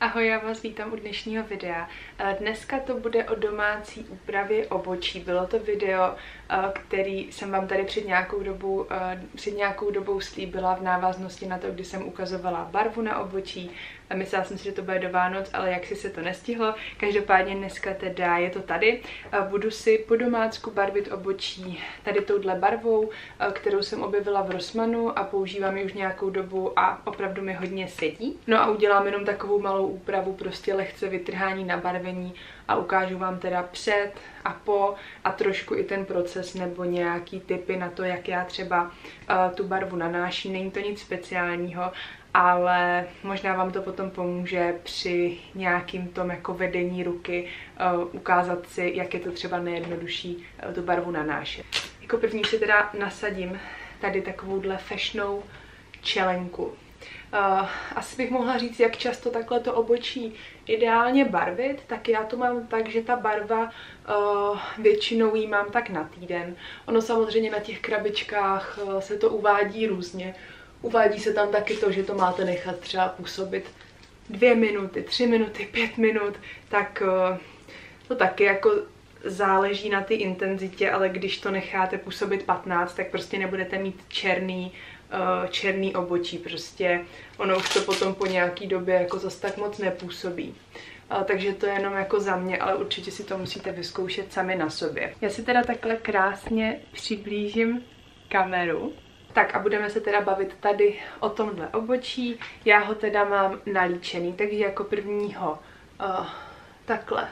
Ahoj, já vás vítám u dnešního videa. Eh, dneska to bude o domácí úpravě obočí. Bylo to video, eh, který jsem vám tady před nějakou, dobou, eh, před nějakou dobou slíbila v návaznosti na to, kdy jsem ukazovala barvu na obočí. Myslela jsem si, že to bude do Vánoc, ale jak si se to nestihlo. Každopádně dneska teda je to tady. Budu si po domácku barvit obočí tady touhle barvou, kterou jsem objevila v Rossmanu a používám ji už nějakou dobu a opravdu mi hodně sedí. No a udělám jenom takovou malou úpravu, prostě lehce vytrhání na barvení a ukážu vám teda před a po a trošku i ten proces nebo nějaký typy na to, jak já třeba uh, tu barvu nanáším. Není to nic speciálního, ale možná vám to potom pomůže při nějakým tom jako vedení ruky uh, ukázat si, jak je to třeba nejjednodušší uh, tu barvu nanášet. Jako první si teda nasadím tady takovouhle fešnou čelenku. Uh, asi bych mohla říct, jak často takhle to obočí ideálně barvit, tak já to mám tak, že ta barva uh, většinou jí mám tak na týden. Ono samozřejmě na těch krabičkách uh, se to uvádí různě. Uvádí se tam taky to, že to máte nechat třeba působit dvě minuty, tři minuty, pět minut, tak to taky jako záleží na ty intenzitě, ale když to necháte působit 15, tak prostě nebudete mít černý černý obočí, prostě ono už to potom po nějaký době jako zase tak moc nepůsobí. Uh, takže to je jenom jako za mě, ale určitě si to musíte vyzkoušet sami na sobě. Já si teda takhle krásně přiblížím kameru. Tak a budeme se teda bavit tady o tomhle obočí. Já ho teda mám nalíčený, takže jako prvního uh, takhle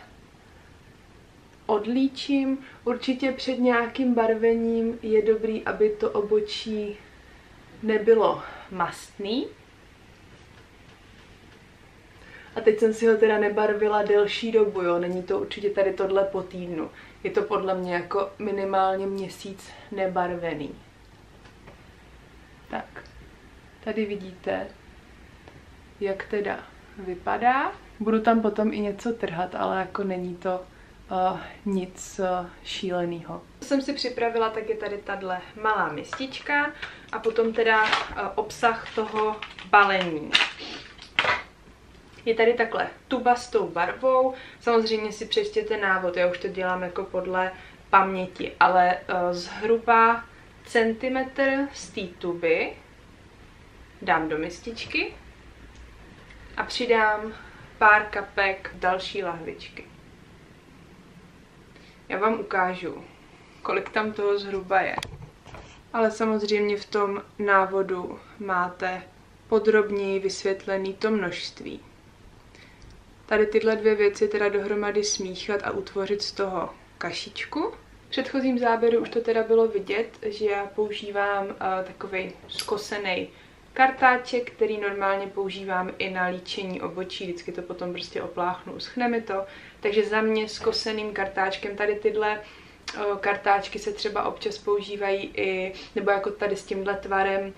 odlíčím. Určitě před nějakým barvením je dobrý, aby to obočí nebylo mastný. A teď jsem si ho teda nebarvila delší dobu, jo, není to určitě tady tohle po týdnu. Je to podle mě jako minimálně měsíc nebarvený. Tak, tady vidíte, jak teda vypadá. Budu tam potom i něco trhat, ale jako není to uh, nic uh, šíleného. Co jsem si připravila, tak je tady tahle malá mistička a potom teda uh, obsah toho balení. Je tady takhle tuba s tou barvou, samozřejmě si přečtěte návod, já už to dělám jako podle paměti, ale uh, zhruba centimetr z té tuby dám do mističky a přidám pár kapek další lahvičky. Já vám ukážu, kolik tam toho zhruba je. Ale samozřejmě v tom návodu máte podrobněji vysvětlený to množství. Tady tyhle dvě věci teda dohromady smíchat a utvořit z toho kašičku. V předchozím záběru už to teda bylo vidět, že já používám uh, takový skosený kartáček, který normálně používám i na líčení obočí, vždycky to potom prostě opláchnu, uschne mi to. Takže za mě s koseným kartáčkem tady tyhle kartáčky se třeba občas používají i, nebo jako tady s tímhle tvarem,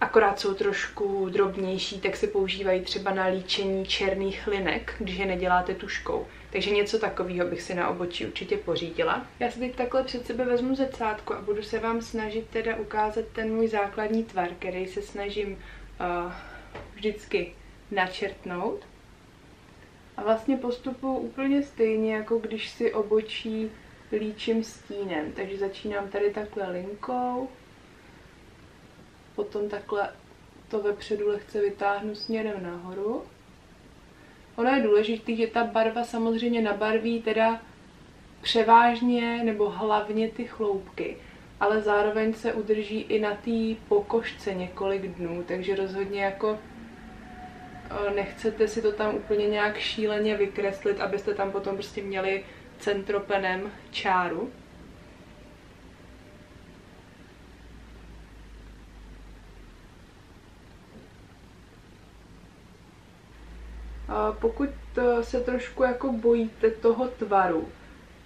akorát jsou trošku drobnější, tak se používají třeba na líčení černých linek, když je neděláte tuškou. Takže něco takového bych si na obočí určitě pořídila. Já si teď takhle před sebe vezmu zrcátko a budu se vám snažit teda ukázat ten můj základní tvar, který se snažím uh, vždycky načrtnout. A vlastně postupuju úplně stejně, jako když si obočí líčím stínem. Takže začínám tady takhle linkou, potom takhle to vepředu lehce vytáhnu směrem nahoru. Ono je důležité, že ta barva samozřejmě nabarví teda převážně nebo hlavně ty chloupky, ale zároveň se udrží i na té pokožce několik dnů, takže rozhodně jako eh, nechcete si to tam úplně nějak šíleně vykreslit, abyste tam potom prostě měli centropenem čáru. Pokud eh, se trošku jako bojíte toho tvaru,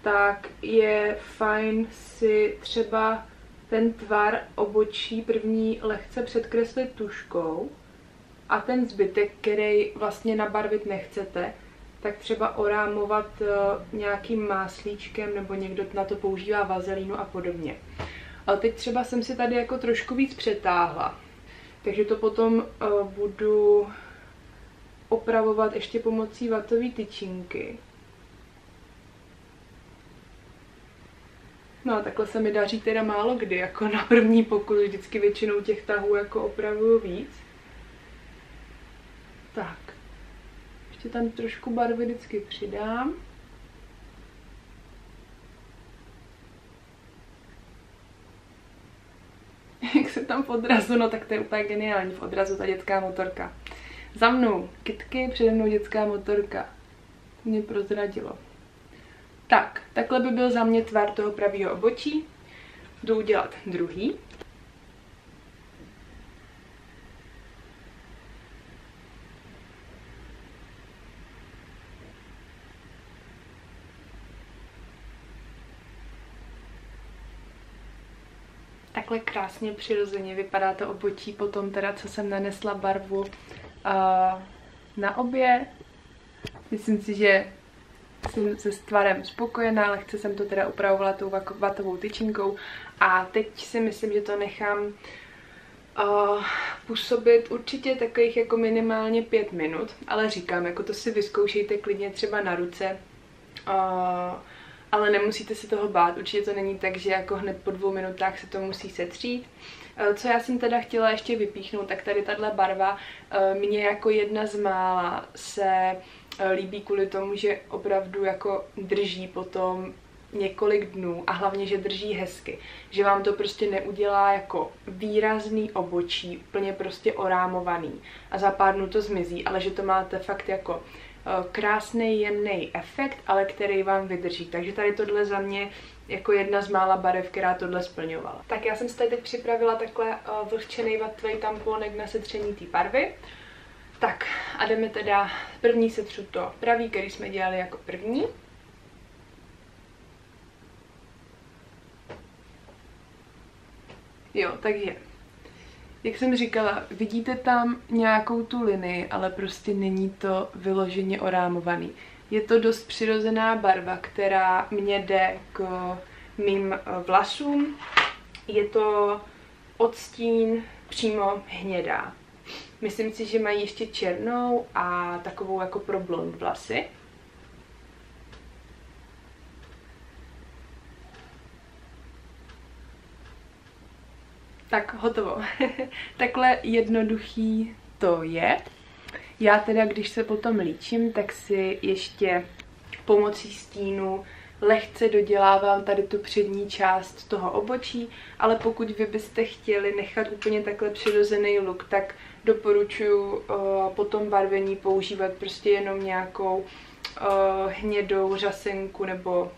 tak je fajn si třeba ten tvar obočí první lehce předkreslit tuškou a ten zbytek, který vlastně nabarvit nechcete, tak třeba orámovat eh, nějakým máslíčkem nebo někdo na to používá vazelínu a podobně. Ale teď třeba jsem si tady jako trošku víc přetáhla, takže to potom uh, budu opravovat ještě pomocí vatové tyčinky. No a takhle se mi daří teda málo kdy, jako na první pokus, vždycky většinou těch tahů jako opravuju víc. Tak. Ještě tam trošku barvy vždycky přidám. Jak se tam v odrazu, no tak to je úplně geniální, v odrazu ta dětská motorka. Za mnou kitky, přede mnou dětská motorka. To mě prozradilo. Tak, takhle by byl za mě tvar toho pravého obočí. Jdu udělat druhý. Takhle krásně přirozeně vypadá to obočí potom teda, co jsem nanesla barvu uh, na obě. Myslím si, že jsem se s tvarem spokojená, ale chce jsem to teda upravovat tou vatovou tyčinkou a teď si myslím, že to nechám uh, působit určitě takových jako minimálně pět minut, ale říkám, jako to si vyzkoušejte klidně třeba na ruce, uh, ale nemusíte se toho bát, určitě to není tak, že jako hned po dvou minutách se to musí setřít. Uh, co já jsem teda chtěla ještě vypíchnout, tak tady tahle barva uh, mě jako jedna z mála se Eh, líbí kvůli tomu, že opravdu jako drží potom několik dnů a hlavně, že drží hezky. Že vám to prostě neudělá jako výrazný obočí, úplně prostě orámovaný a za pár dnů to zmizí, ale že to máte fakt jako eh, krásný, jemný efekt, ale který vám vydrží. Takže tady tohle za mě jako jedna z mála barev, která tohle splňovala. Tak já jsem si tady teď připravila takhle uh, vlhčený vatový tamponek na setření té barvy. Tak a jdeme teda, první setřu to pravý, který jsme dělali jako první. Jo, takže, jak jsem říkala, vidíte tam nějakou tu linii, ale prostě není to vyloženě orámovaný. Je to dost přirozená barva, která mě jde k mým vlasům. Je to odstín přímo hnědá. Myslím si, že mají ještě černou a takovou jako pro blond vlasy. Tak, hotovo. Takhle jednoduchý to je. Já teda, když se potom líčím, tak si ještě pomocí stínu lehce dodělávám tady tu přední část toho obočí, ale pokud vy byste chtěli nechat úplně takhle přirozený look, tak doporučuji uh, po tom barvení používat prostě jenom nějakou uh, hnědou řasenku nebo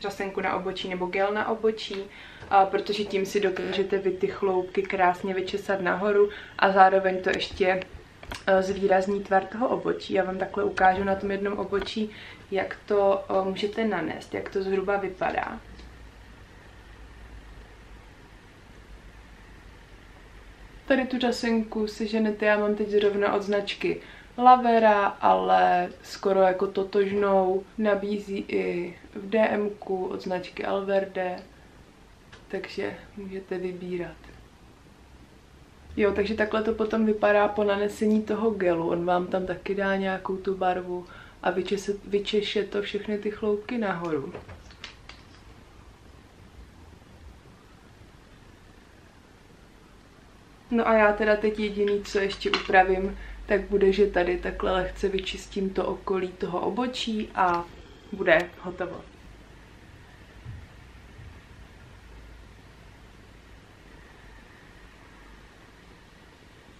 řasenku na obočí nebo gel na obočí, uh, protože tím si dokážete vy ty chloupky krásně vyčesat nahoru a zároveň to ještě uh, zvýrazní tvar toho obočí. Já vám takhle ukážu na tom jednom obočí, jak to uh, můžete nanést, jak to zhruba vypadá. Tady tu časenku si ženete, já mám teď zrovna od značky Lavera, ale skoro jako totožnou nabízí i v DMku od značky Alverde, takže můžete vybírat. Jo, takže takhle to potom vypadá po nanesení toho gelu. On vám tam taky dá nějakou tu barvu a vyčeše, vyčeše to všechny ty chloupky nahoru. No a já teda teď jediný, co ještě upravím, tak bude, že tady takhle lehce vyčistím to okolí toho obočí a bude hotovo.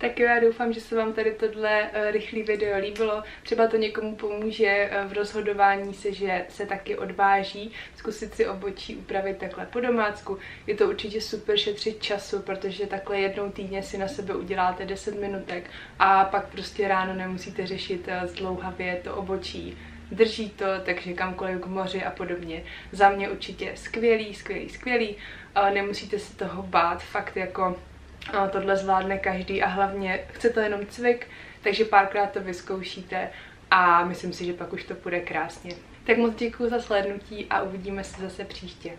Tak jo, já doufám, že se vám tady tohle uh, rychlý video líbilo. Třeba to někomu pomůže uh, v rozhodování se, že se taky odváží zkusit si obočí upravit takhle po domácku. Je to určitě super šetřit času, protože takhle jednou týdně si na sebe uděláte 10 minutek a pak prostě ráno nemusíte řešit uh, zdlouhavě to obočí drží to, takže kamkoliv k moři a podobně. Za mě určitě skvělý, skvělý, skvělý. Nemusíte se toho bát, fakt jako tohle zvládne každý a hlavně chce to jenom cvik, takže párkrát to vyzkoušíte a myslím si, že pak už to půjde krásně. Tak moc děkuji za slednutí a uvidíme se zase příště.